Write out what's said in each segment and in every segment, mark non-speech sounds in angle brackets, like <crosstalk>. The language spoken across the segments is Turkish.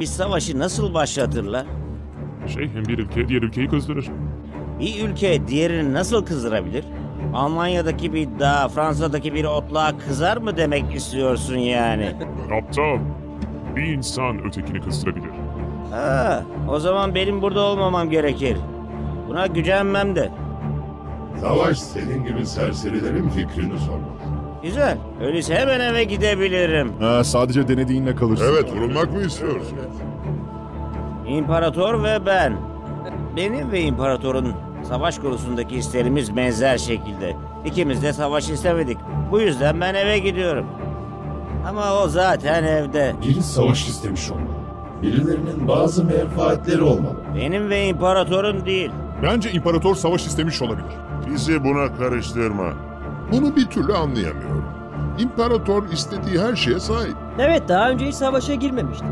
bir savaşı nasıl başlatırlar? Şey hem bir ülke diğer ülkeyi kızdırır. Bir ülke diğerini nasıl kızdırabilir? Almanya'daki bir dağ, Fransa'daki bir otlağa kızar mı demek istiyorsun yani? <laughs> Aptal. Bir insan ötekini kızdırabilir. Ha, o zaman benim burada olmamam gerekir. Buna gücenmem de. Savaş senin gibi serserilerin fikrini sormaz. Güzel. Öyleyse hemen eve gidebilirim. Ha, sadece denediğinle kalırsın. Evet vurulmak mı istiyorsun? İmparator ve ben. Benim ve imparatorun savaş konusundaki isterimiz benzer şekilde. İkimiz de savaş istemedik. Bu yüzden ben eve gidiyorum. Ama o zaten evde. Biri savaş istemiş olmalı. Birilerinin bazı menfaatleri olmalı. Benim ve imparatorun değil. Bence imparator savaş istemiş olabilir. Bizi buna karıştırma. Bunu bir türlü anlayamıyorum. İmparator istediği her şeye sahip. Evet daha önce hiç savaşa girmemişti.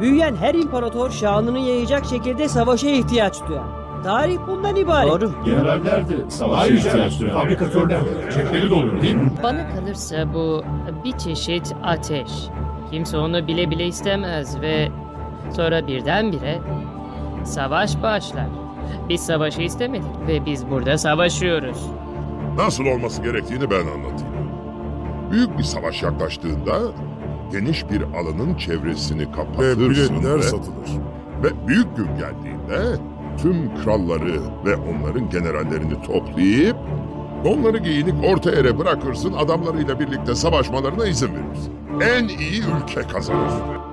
Büyüyen her imparator şanını yayacak şekilde savaşa ihtiyaç duyar. Tarih bundan ibaret. Doğru. Generaller de savaşa ihtiyaç duyan fabrikatörler cepleri doluyor değil mi? Bana kalırsa bu bir çeşit ateş. Kimse onu bile bile istemez ve sonra birdenbire savaş başlar. Biz savaşı istemedik ve biz burada savaşıyoruz. Nasıl olması gerektiğini ben anlatayım. Büyük bir savaş yaklaştığında geniş bir alanın çevresini kapatırsın ve, satılır. ve büyük gün geldiğinde tüm kralları ve onların generallerini toplayıp onları giyinik orta yere bırakırsın adamlarıyla birlikte savaşmalarına izin verirsin. En iyi ülke kazanır.